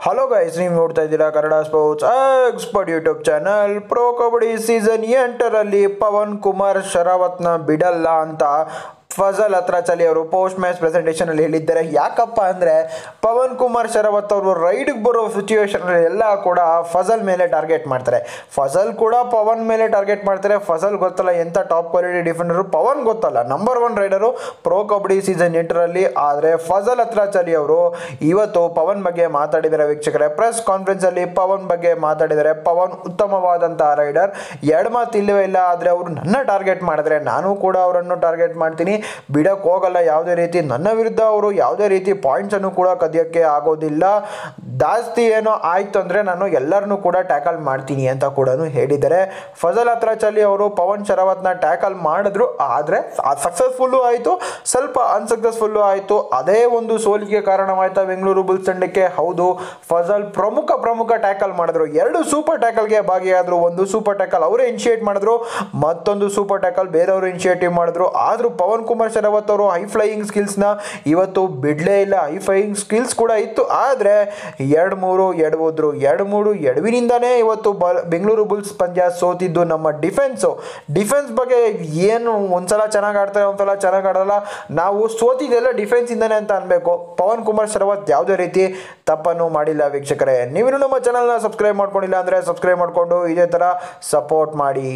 Hello guys ನೀವು ನೋಡ್ತಾ ಇದ್ದೀರಾ Kannada sports expert YouTube channel pro kabaddi season ಎಂಟರಲ್ಲಿ ಪವನ್ ಕುಮಾರ್, ಶರಾವತ್ನ ಬಿಡಲ್ಲ ಅಂತ ಫಜಲ್ ಹತ್ರ ಚಲಿ ಅವರು ಪೋಸ್ಟ್ ಮ್ಯಾಚ್ ಪ್ರೆಸೆಂಟೇಷನ್ ಅಲ್ಲಿ ಹೇಳಿದ್ದಾರೆ. ಯಾಕಪ್ಪ ಅಂದ್ರೆ ಪವನ್ ಕುಮಾರ್ ಶರವತ್ ಅವರು ರೈಡ್ಗೆ ಬರೋ ಸಿಚುವೇಶನ್ ಎಲ್ಲ ಕೂಡ ಫಜಲ್ ಮೇಲೆ ಟಾರ್ಗೆಟ್ ಮಾಡ್ತಾರೆ. ಫಜಲ್ ಕೂಡ ಪವನ್ ಮೇಲೆ ಟಾರ್ಗೆಟ್ ಮಾಡ್ತಾರೆ. ಫಜಲ್ ಗೊತ್ತಲ್ಲ ಎಂಥ ಟಾಪ್ ಕ್ವಾಲಿಟಿ ಡಿಫೆಂಡರ್ ಪವನ್ ಗೊತ್ತಲ್ಲ. Number one raider pro kabaddi season ಎಂಟರಲ್ಲಿ. ಆದರೆ ಫಜಲ್ ಹತ್ರ ಚಲಿ ಅವರು ಇವತ್ತು ಪವನ್ ಬಗ್ಗೆ ಮಾತಾಡಿದರೆ ವೀಕ್ಷಕರೇ. ಪ್ರೆಸ್ ಕಾನ್ಫರೆನ್ಸಲ್ಲಿ ಪವನ್ ಬಗ್ಗೆ ಮಾತಾಡಿದರೆ ಪವನ್ ಉತ್ತಮವಾದಂತಹ ರೈಡರ್ ಎರಡು ಮಾತು ಇಲ್ಲವೇ ಇಲ್ಲ, ಆದರೆ ಅವರು ನನ್ನ ಟಾರ್ಗೆಟ್ ಮಾಡಿದ್ರೆ ನಾನು ಕೂಡ ಅವರನ್ನು ಟಾರ್ಗೆಟ್ ಮಾಡ್ತೀನಿ. ಬಿಡಕ್ಕೆ ಹೋಗಲ್ಲ. ಯಾವುದೇ ರೀತಿ ನನ್ನ ವಿರುದ್ಧ ಅವರು ಯಾವುದೇ ರೀತಿ ಪಾಯಿಂಟ್ಸನ್ನು ಕೂಡ ಕದಿಯೋಕ್ಕೆ ಆಗೋದಿಲ್ಲ. ಜಾಸ್ತಿ ಏನೋ ಆಯಿತು ಅಂದರೆ ನಾನು ಎಲ್ಲರನ್ನೂ ಕೂಡ ಟ್ಯಾಕಲ್ ಮಾಡ್ತೀನಿ ಅಂತ ಕೂಡ ಹೇಳಿದ್ದಾರೆ. ಫಜಲ್ ಹತ್ರ ಚಲಿ ಅವರು ಪವನ್ ಶರಾವತ್ನ ಟ್ಯಾಕಲ್ ಮಾಡಿದ್ರು. ಆದರೆ ಸಕ್ಸಸ್ಫುಲ್ಲು ಆಯಿತು. ಸ್ವಲ್ಪ ಅನ್ಸಕ್ಸಸ್ಫುಲ್ಲು ಆಯಿತು. ಅದೇ ಒಂದು ಸೋಲಿಗೆ ಕಾರಣವಾಯ್ತಾ ಬೆಂಗಳೂರು ಬುಲ್ಸ್ ತಂಡಕ್ಕೆ. ಹೌದು, ಫಜಲ್ ಪ್ರಮುಖ ಪ್ರಮುಖ ಟ್ಯಾಕಲ್ ಮಾಡಿದ್ರು. ಎರಡು ಸೂಪರ್ ಟ್ಯಾಕಲ್ಗೆ ಭಾಗಿಯಾದರು. ಒಂದು ಸೂಪರ್ ಟ್ಯಾಕಲ್ ಅವರೇ ಇನಿಷಿಯೇಟ್ ಮಾಡಿದ್ರು. ಮತ್ತೊಂದು ಸೂಪರ್ ಟ್ಯಾಕಲ್ ಬೇರೆಯವರು ಇನಿಷಿಯೇಟಿವ್ ಮಾಡಿದ್ರು. ಆದರೂ ಪವನ್ ಕುಮಾರ್ ಶರಾವತ್ ಅವರು ಹೈ ಫ್ಲೈಯಿಂಗ್ ಸ್ಕಿಲ್ಸ್ನ ಇವತ್ತು ಬಿಡಲೇ ಇಲ್ಲ. ಹೈ ಫ್ಲೈಯಿಂಗ್ ಸ್ಕಿಲ್ಸ್ ಕೂಡ ಇತ್ತು. ಆದರೆ ಎರಡು ಮೂರು ಎಡವುದ್ರು, ಎರಡು ಮೂರು ಎಡವಿನಿಂದನೇ ಇವತ್ತು ಬ, ಬೆಂಗಳೂರು ಬುಲ್ಸ್ ಪಂದ್ಯ ಸೋತಿದ್ದು ನಮ್ಮ ಡಿಫೆನ್ಸು ಡಿಫೆನ್ಸ್ ಬಗ್ಗೆ ಏನು ಒಂದ್ಸಲ ಚೆನ್ನಾಗಿ ಆಡ್ತಾರೆ, ಒಂದ್ಸಲ ಚೆನ್ನಾಗಿ ಆಡಲ್ಲ. ನಾವು ಸೋತಿದ್ದೆಲ್ಲ ಡಿಫೆನ್ಸಿಂದನೇ ಅಂತ ಅನ್ಬೇಕು. ಪವನ್ ಕುಮಾರ್ ಶರವತ್ ಯಾವುದೇ ರೀತಿ ತಪ್ಪನ್ನು ಮಾಡಿಲ್ಲ ವೀಕ್ಷಕರೇ. ನೀವಿನ್ನೂ ನಮ್ಮ ಚಾನಲ್ನ ಸಬ್ಸ್ಕ್ರೈಬ್ ಮಾಡ್ಕೊಂಡಿಲ್ಲ ಅಂದರೆ ಸಬ್ಸ್ಕ್ರೈಬ್ ಮಾಡಿಕೊಂಡು ಇದೇ ಥರ ಸಪೋರ್ಟ್ ಮಾಡಿ.